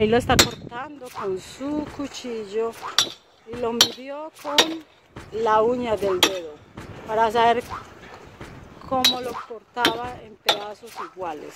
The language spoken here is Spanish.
Ahí lo está cortando con su cuchillo y lo midió con la uña del dedo para saber cómo lo cortaba en pedazos iguales.